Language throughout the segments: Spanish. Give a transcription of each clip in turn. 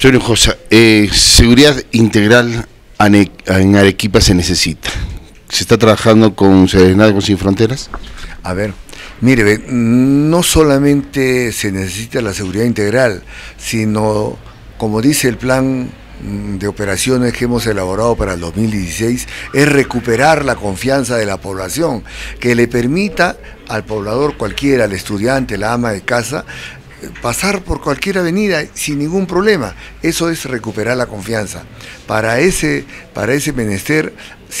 Señor José, eh, seguridad integral en Arequipa se necesita. ¿Se está trabajando con Serenazgos Sin Fronteras? A ver, mire, no solamente se necesita la seguridad integral, sino, como dice el plan Mm, de operaciones que hemos elaborado para el 2016 es recuperar la confianza de la población, que le permita al poblador cualquiera, al estudiante, la ama de casa, pasar por cualquier avenida sin ningún problema. Eso es recuperar la confianza. Para ese, para ese menester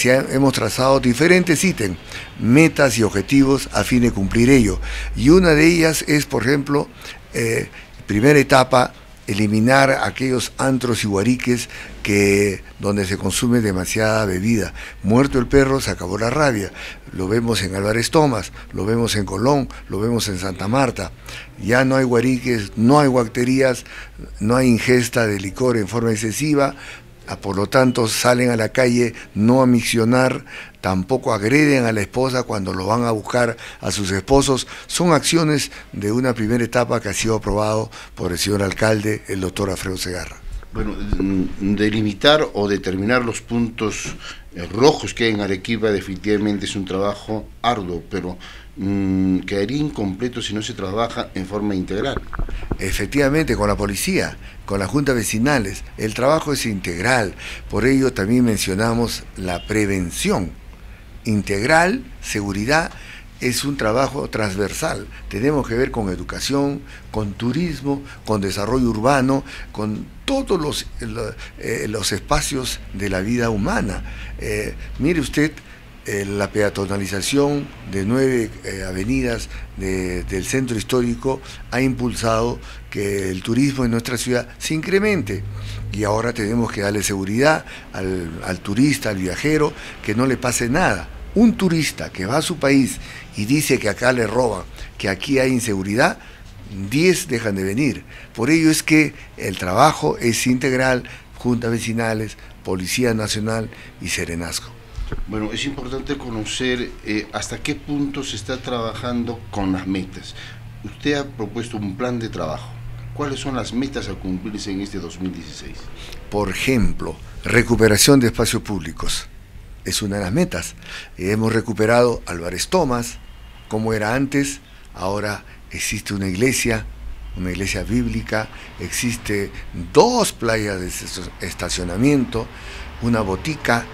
hemos trazado diferentes ítems, metas y objetivos a fin de cumplir ello. Y una de ellas es, por ejemplo, eh, primera etapa, eliminar aquellos antros y guariques que, donde se consume demasiada bebida. Muerto el perro, se acabó la rabia. Lo vemos en Álvarez Tomás, lo vemos en Colón, lo vemos en Santa Marta. Ya no hay guariques, no hay guacterías, no hay ingesta de licor en forma excesiva, Ah, por lo tanto salen a la calle no a misionar, tampoco agreden a la esposa cuando lo van a buscar a sus esposos. Son acciones de una primera etapa que ha sido aprobado por el señor alcalde, el doctor Alfredo Segarra. Bueno, mm, delimitar o determinar los puntos eh, rojos que hay en Arequipa definitivamente es un trabajo arduo, pero quedaría incompleto si no se trabaja en forma integral. Efectivamente, con la policía, con las juntas vecinales, el trabajo es integral, por ello también mencionamos la prevención integral, seguridad, es un trabajo transversal. Tenemos que ver con educación, con turismo, con desarrollo urbano, con todos los, eh, los espacios de la vida humana. Eh, mire usted, eh, la peatonalización de nueve eh, avenidas del centro histórico ha impulsado que el turismo en nuestra ciudad se incremente. Y ahora tenemos que darle seguridad al, al turista, al viajero, que no le pase nada. Un turista que va a su país y dice que acá le roban, que aquí hay inseguridad, 10 dejan de venir. Por ello es que el trabajo es integral, juntas vecinales, Policía Nacional y Serenazgo. Bueno, es importante conocer eh, hasta qué punto se está trabajando con las metas. Usted ha propuesto un plan de trabajo. ¿Cuáles son las metas a cumplirse en este 2016? Por ejemplo, recuperación de espacios públicos. Es una de las metas. Hemos recuperado Álvarez Tomás, como era antes. Ahora existe una iglesia, una iglesia bíblica, existe dos playas de estacionamiento, una botica,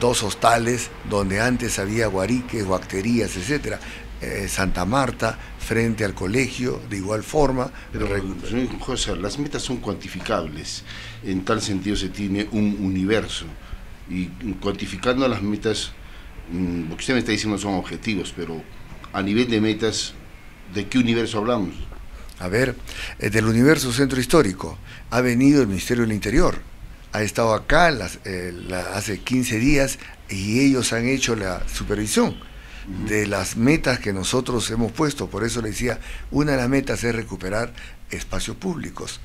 dos hostales donde antes había guariques, bacterias, etcétera. Eh, Santa Marta, frente al colegio, de igual forma. Pero, José, las metas son cuantificables. En tal sentido se tiene un universo. Y cuantificando las metas, mm, lo que usted me está diciendo son objetivos, pero a nivel de metas, ¿de qué universo hablamos? A ver, eh, del universo centro histórico ha venido el Ministerio del Interior ha estado acá eh, hace 15 días y ellos han hecho la supervisión de las metas que nosotros hemos puesto. Por eso le decía, una de las metas es recuperar espacios públicos.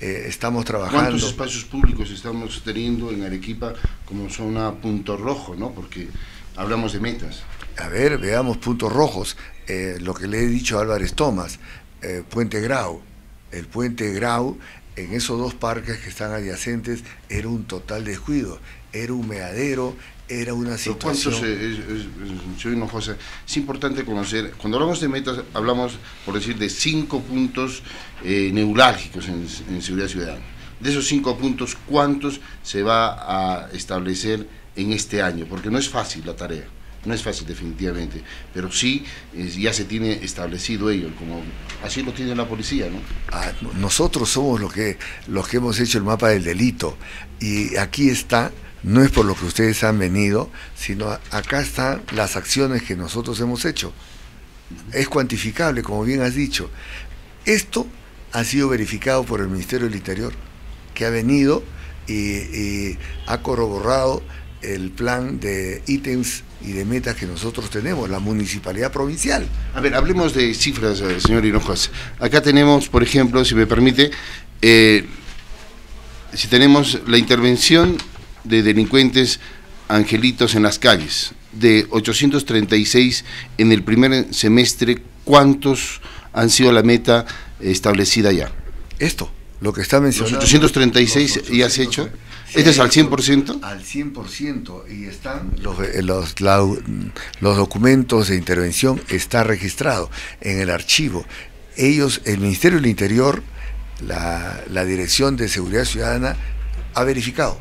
Eh, estamos trabajando... ¿Cuántos espacios públicos estamos teniendo en Arequipa como zona punto rojo? ¿no? Porque hablamos de metas. A ver, veamos puntos rojos. Eh, lo que le he dicho a Álvarez Tomás, Puente Grau. El Puente Grau en esos dos parques que están adyacentes era un total descuido, era un meadero, era una situación... es, es, importante conocer, cuando hablamos de metas, hablamos, por decir, de cinco puntos eh, neurálgicos en, en seguridad ciudadana. De esos cinco puntos, ¿cuántos se va a establecer en este año? Porque no es fácil la tarea. No es fácil definitivamente, pero sí ya se tiene establecido ello, como así lo tiene la policía, ¿no? Ah, nosotros somos los que, los que hemos hecho el mapa del delito y aquí está, no es por lo que ustedes han venido, sino acá están las acciones que nosotros hemos hecho. Es cuantificable, como bien has dicho. Esto ha sido verificado por el Ministerio del Interior, que ha venido y ha corroborado el plan de ítems y de metas que nosotros tenemos, la municipalidad provincial. A ver, hablemos de cifras, eh, señor Hinojosa. Acá tenemos, por ejemplo, si me permite, eh, si tenemos la intervención de delincuentes angelitos en las calles, de 836 en el primer semestre, ¿cuántos han sido la meta establecida ya? Esto, lo que está mencionando. Los 836 y has hecho. ¿Este es al 100%? Al 100% y están los, eh, los, los documentos de intervención, está registrado en el archivo. Ellos, el Ministerio del Interior, la, la Dirección de Seguridad Ciudadana, ha verificado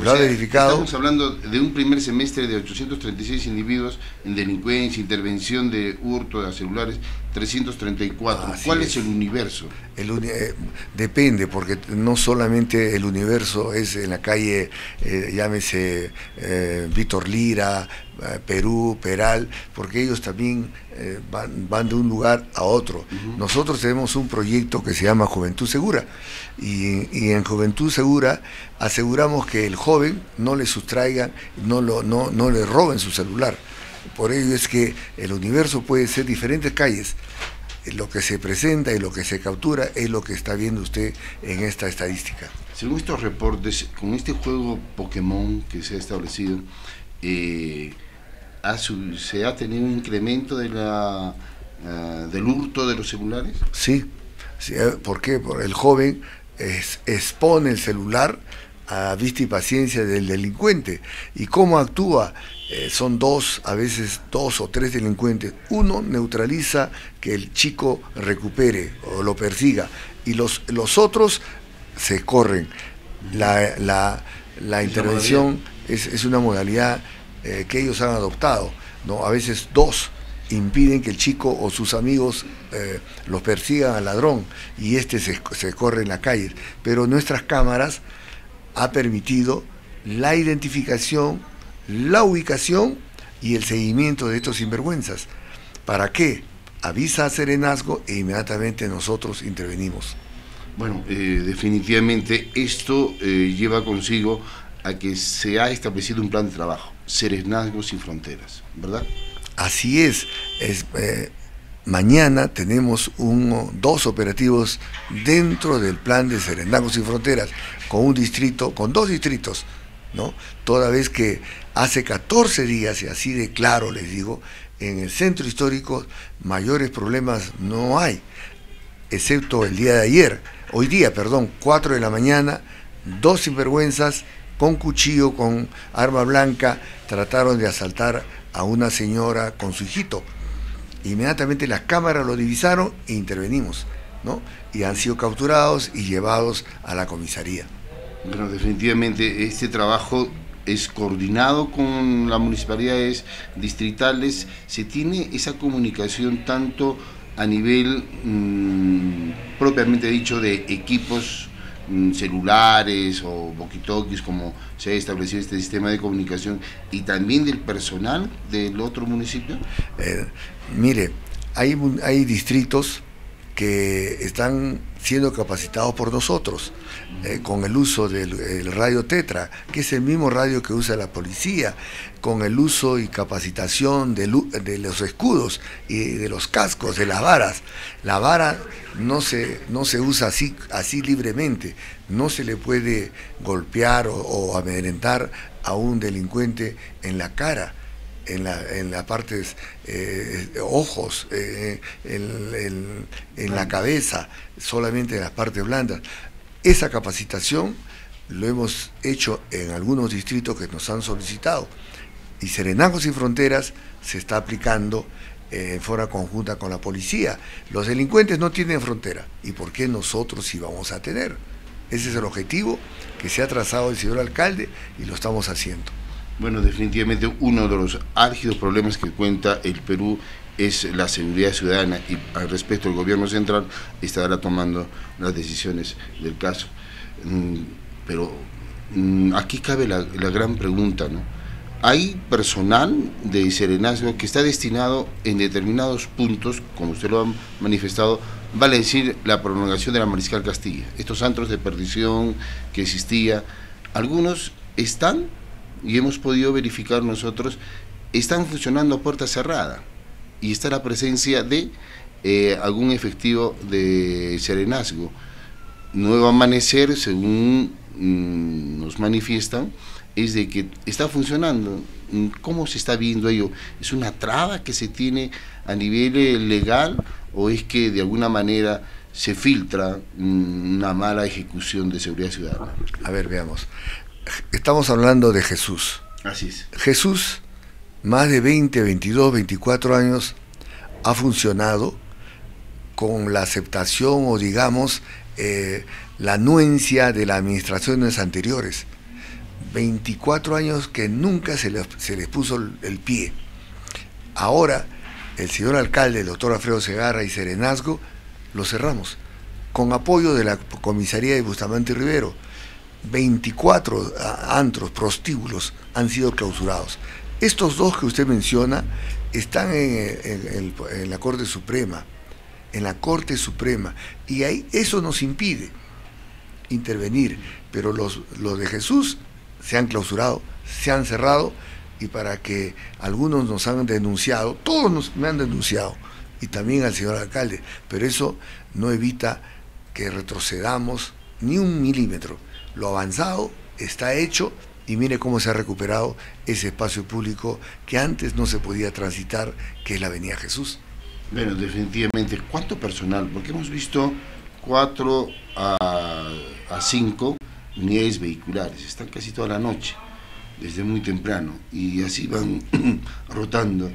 verificado. Estamos hablando de un primer semestre de 836 individuos en delincuencia, intervención de hurto de celulares, 334. ¿Cuál es. el universo? El eh, depende, porque no solamente el universo es en la calle, eh, llámese eh, Víctor Lira, Perú, Peral, porque ellos también van, de un lugar a otro. Nosotros tenemos un proyecto que se llama Juventud Segura y, en Juventud Segura aseguramos que el joven no le sustraiga, no, lo, no, no le roben su celular. Por ello es que el universo puede ser diferentes calles. Lo que se presenta y lo que se captura es lo que está viendo usted en esta estadística. Según estos reportes, con este juego Pokémon que se ha establecido, eh, ¿se ha tenido un incremento de la, ah, del hurto de los celulares? Sí. sí ¿Por qué? Porque el joven expone el celular a vista y paciencia del delincuente. ¿Y cómo actúa? Eh, son dos, a veces dos o tres delincuentes. Uno neutraliza que el chico recupere o lo persiga y los, los otros se corren. La, la, intervención es, una modalidad eh, que ellos han adoptado. ¿no? A veces dos impiden que el chico o sus amigos eh, los persigan al ladrón y este se, se corre en la calle. Pero nuestras cámaras ha permitido la identificación la ubicación y el seguimiento de estos sinvergüenzas. ¿Para qué? Avisa a Serenazgo e inmediatamente nosotros intervenimos. Bueno, eh, definitivamente esto eh, lleva consigo a que se ha establecido un plan de trabajo, Serenazgo sin fronteras, ¿verdad? Así es. es eh, mañana tenemos dos operativos dentro del plan de Serenazgo sin fronteras, con un distrito, con dos distritos, ¿no? Toda vez que hace 14 días, y así de claro les digo, en el centro histórico mayores problemas no hay, excepto el día de ayer, hoy día, perdón, 4 de la mañana, dos sinvergüenzas con cuchillo, con arma blanca, trataron de asaltar a una señora con su hijito. Inmediatamente las cámaras lo divisaron e intervenimos, ¿no? Y han sido capturados y llevados a la comisaría. Bueno, definitivamente este trabajo es coordinado con las municipalidades distritales, se tiene esa comunicación tanto a nivel mm, propiamente dicho de equipos celulares o boquitoquis como se ha establecido este sistema de comunicación y también del personal del otro municipio? Eh, mire, hay, hay distritos que están siendo capacitados por nosotros eh, con el uso del radio Tetra, que es el mismo radio que usa la policía, con el uso y capacitación de, de, los escudos y de los cascos, de las varas. La vara no se, no se usa así, así libremente, no se le puede golpear o, amedrentar a un delincuente en la cara en la, en la parte eh, ojos, eh, en, en, la cabeza, solamente en las partes blandas. Esa capacitación lo hemos hecho en algunos distritos que nos han solicitado y Serenazgo Sin Fronteras se está aplicando en forma conjunta con la policía. Los delincuentes no tienen frontera y ¿por qué nosotros sí vamos a tener? Ese es el objetivo que se ha trazado el señor alcalde y lo estamos haciendo. Bueno, definitivamente uno de los álgidos problemas que cuenta el Perú es la seguridad ciudadana y al respecto el gobierno central estará tomando las decisiones del caso. Mm, pero mm, aquí cabe la, gran pregunta, ¿no? Hay personal de Serenazgo que está destinado en determinados puntos, como usted lo ha manifestado, vale decir la prolongación de la Mariscal Castilla, estos antros de perdición que existía, algunos están, y hemos podido verificar nosotros, están funcionando a puerta cerrada y está la presencia de eh, algún efectivo de serenazgo. Nuevo amanecer, según mm, nos manifiestan, es de que está funcionando. Mm, ¿Cómo se está viendo ello? ¿Es una traba que se tiene a nivel eh, legal o es que de alguna manera se filtra una mala ejecución de seguridad ciudadana. A ver, veamos. Estamos hablando de Jesús. Así es. Jesús, más de 20, 22, 24 años, ha funcionado con la aceptación o digamos eh, la anuencia de las administraciones anteriores. 24 años que nunca se les, se les puso el pie. Ahora, el señor alcalde, el doctor Alfredo Segarra y Serenazgo, lo cerramos, con apoyo de la comisaría de Bustamante Rivero. 24 antros, prostíbulos han sido clausurados. Estos dos que usted menciona están en, la Corte Suprema, en la Corte Suprema, y ahí eso nos impide intervenir, pero los, los de Jesús se han clausurado, se han cerrado, y para que algunos nos han denunciado, todos nos, me han denunciado, y también al señor alcalde, pero eso no evita que retrocedamos ni un milímetro. Lo avanzado está hecho y mire cómo se ha recuperado ese espacio público que antes no se podía transitar, que es la Avenida Jesús. Bueno, definitivamente, ¿cuánto personal? Porque hemos visto cuatro a, a cinco unidades vehiculares, están casi toda la noche, desde muy temprano, y así van rotando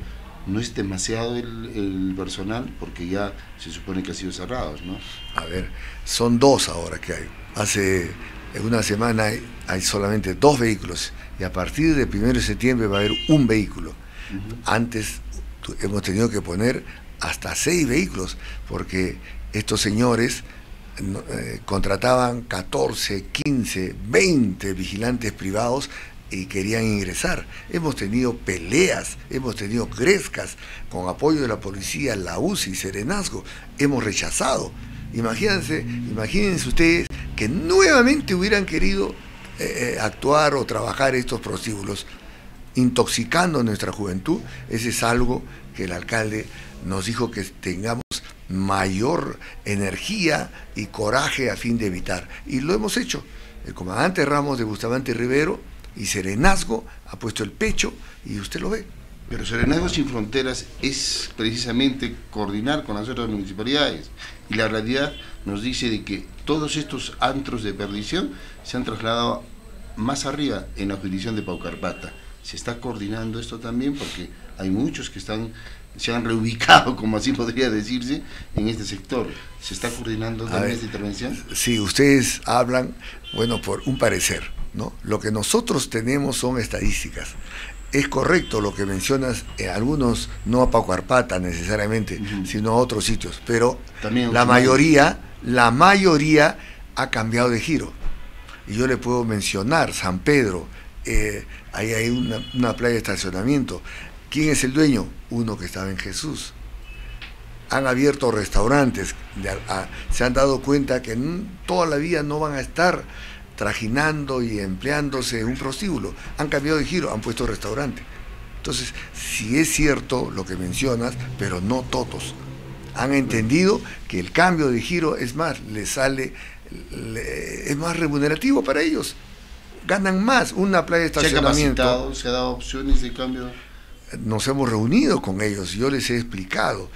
no es demasiado el, personal porque ya se supone que ha sido cerrado, ¿no? A ver, son dos ahora que hay. Hace una semana hay, solamente dos vehículos y a partir del 1 de septiembre va a haber un vehículo. Antes hemos tenido que poner hasta seis vehículos porque estos señores eh, contrataban 14, 15, 20 vigilantes privados y querían ingresar. Hemos tenido peleas, hemos tenido grescas con apoyo de la policía, la UCI, Serenazgo. Hemos rechazado. Imagínense, imagínense ustedes que nuevamente hubieran querido eh, eh, actuar o trabajar estos prostíbulos, intoxicando nuestra juventud. Ese es algo que el alcalde nos dijo que tengamos mayor energía y coraje a fin de evitar. Y lo hemos hecho. El comandante Ramos de Bustamante Rivero y Serenazgo ha puesto el pecho y usted lo ve. Pero Serenazgo Sin Fronteras es precisamente coordinar con las otras municipalidades y la realidad nos dice de que todos estos antros de perdición se han trasladado más arriba en la jurisdicción de Paucarpata. Se está coordinando esto también porque hay muchos que están se han reubicado, como así podría decirse, en este sector. ¿Se está coordinando también esta intervención? Sí, ustedes hablan, bueno, por un parecer ¿no? Lo que nosotros tenemos son estadísticas. Es correcto lo que mencionas, en algunos no a Paco Arpata necesariamente, sino a otros sitios, pero la mayoría, la mayoría ha cambiado de giro. Y yo le puedo mencionar San Pedro, eh, ahí hay una, playa de estacionamiento. ¿Quién es el dueño? Uno que estaba en Jesús han abierto restaurantes, se han dado cuenta que toda la vida no van a estar trajinando y empleándose un prostíbulo. Han cambiado de giro, han puesto restaurante. Entonces, si es cierto lo que mencionas, pero no todos, han entendido que el cambio de giro es más, les sale, es más remunerativo para ellos. Ganan más una playa de estacionamiento. ¿Se, ha dado opciones de cambio? Nos hemos reunido con ellos, yo les he explicado.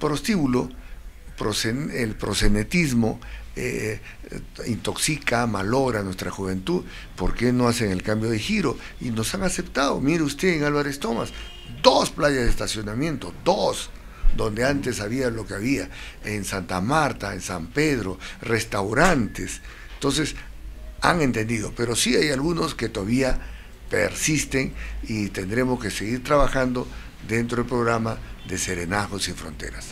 Prostíbulo, el prosenetismo eh, intoxica, malogra nuestra juventud, ¿por qué no hacen el cambio de giro? Y nos han aceptado, mire usted en Álvarez Tomás, dos playas de estacionamiento, dos, donde antes había lo que había, en Santa Marta, en San Pedro, restaurantes. Entonces, han entendido, pero sí hay algunos que todavía persisten y tendremos que seguir trabajando dentro del programa de Serenazgos sin Fronteras.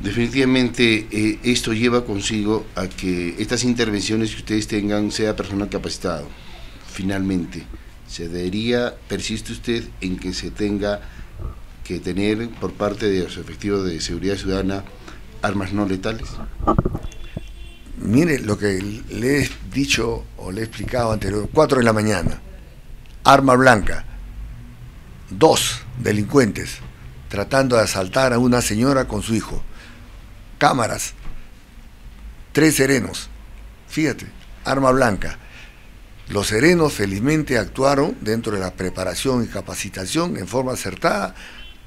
Definitivamente eh, esto lleva consigo a que estas intervenciones que ustedes tengan sea personal capacitado. Finalmente, se debería, persiste usted en que se tenga que tener por parte de los efectivos de seguridad ciudadana armas no letales. Mire lo que le he dicho o le he explicado anteriormente, 4 de la mañana, arma blanca, dos delincuentes tratando de asaltar a una señora con su hijo cámaras, tres serenos, fíjate, arma blanca. Los serenos felizmente actuaron dentro de la preparación y capacitación en forma acertada,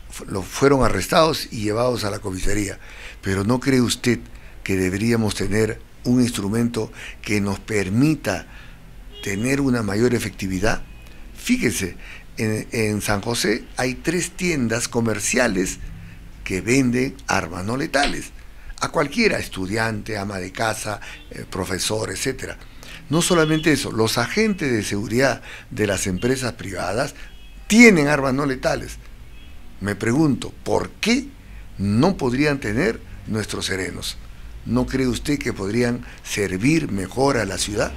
fueron arrestados y llevados a la comisaría. Pero no cree usted que deberíamos tener un instrumento que nos permita tener una mayor efectividad. Fíjese, en, San José hay tres tiendas comerciales que venden armas no letales. A cualquiera, estudiante, ama de casa, eh, profesor, etc. No solamente eso, los agentes de seguridad de las empresas privadas tienen armas no letales. Me pregunto, ¿por qué no podrían tener nuestros serenos? ¿No cree usted que podrían servir mejor a la ciudad?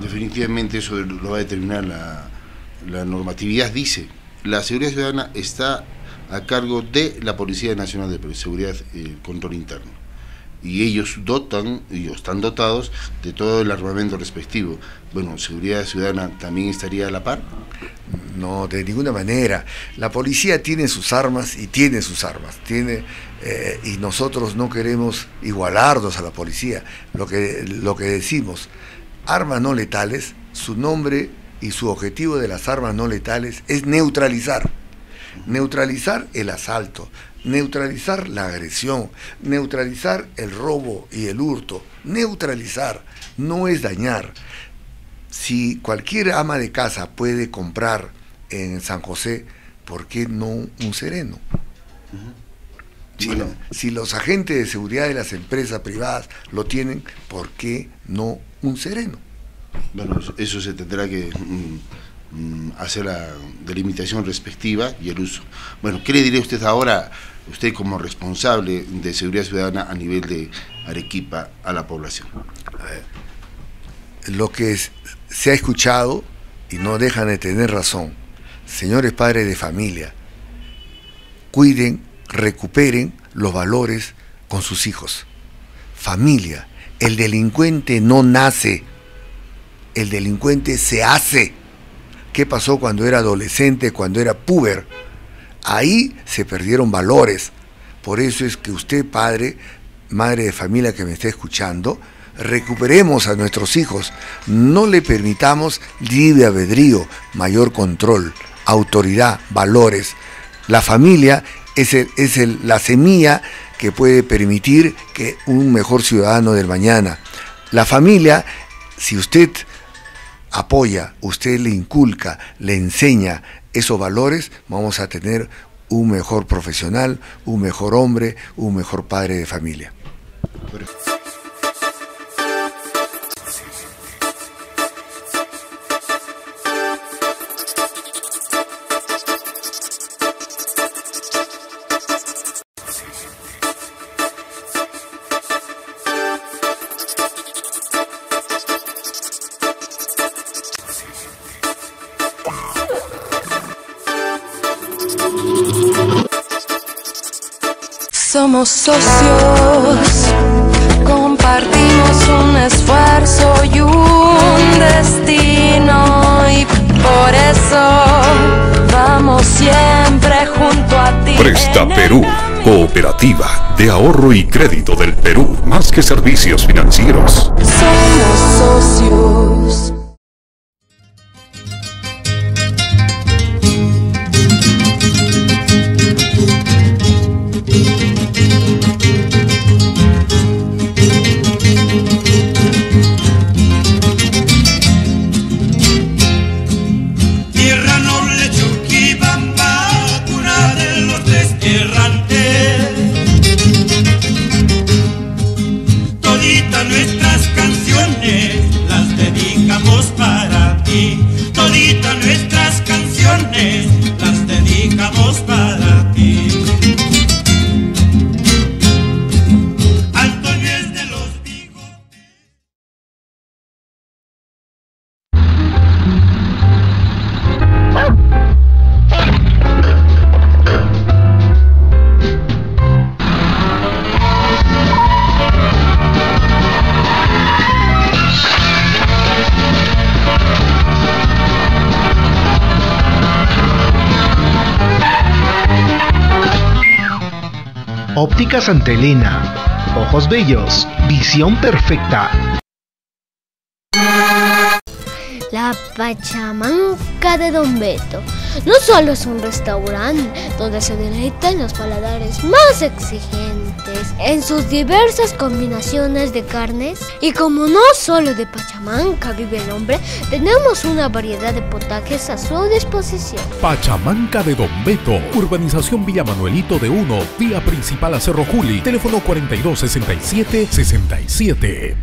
Definitivamente eso lo va a determinar la, normatividad. Dice, la seguridad ciudadana está a cargo de la Policía Nacional de Seguridad y Control Interno. Y ellos dotan, ellos están dotados de todo el armamento respectivo. Bueno, ¿seguridad ciudadana también estaría a la par? No, de ninguna manera. La policía tiene sus armas y tiene sus armas. Tiene, eh, y nosotros no queremos igualarnos a la policía. Lo que, lo que decimos, armas no letales, su nombre y su objetivo de las armas no letales es neutralizar. Neutralizar el asalto, neutralizar la agresión, neutralizar el robo y el hurto. Neutralizar no es dañar. Si cualquier ama de casa puede comprar en San José, ¿por qué no un sereno? si, los agentes de seguridad de las empresas privadas lo tienen, ¿por qué no un sereno? Bueno, eso se tendrá que mm, mm, hacer la delimitación respectiva y el uso. Bueno, ¿qué le diría usted ahora, usted como responsable de seguridad ciudadana a nivel de Arequipa, a la población? lo que se ha escuchado, y no dejan de tener razón, señores padres de familia, cuiden, recuperen los valores con sus hijos. Familia, el delincuente no nace, el delincuente se hace. ¿Qué pasó cuando era adolescente, cuando era puber? Ahí se perdieron valores. Por eso es que usted, padre, madre de familia que me está escuchando, recuperemos a nuestros hijos, no le permitamos libre albedrío, mayor control, autoridad, valores. La familia es, es la semilla que puede permitir que un mejor ciudadano del mañana. La familia, si usted apoya, usted le inculca, le enseña esos valores, vamos a tener un mejor profesional, un mejor hombre, un mejor padre de familia. Somos socios, compartimos un esfuerzo y un destino y por eso vamos siempre junto a ti. Presta Perú, cooperativa de ahorro y crédito del Perú, más que servicios financieros. Somos socios. Santa Elena. Ojos bellos, visión perfecta. La Pachamanca de Don Beto no solo es un restaurante donde se deleitan los paladares más exigentes en sus diversas combinaciones de carnes, y como no solo de Pachamanca vive el hombre, tenemos una variedad de potajes a su disposición. Pachamanca de Don Beto, urbanización Villa Manuelito de 1, vía principal a Cerro Juli, teléfono 426767.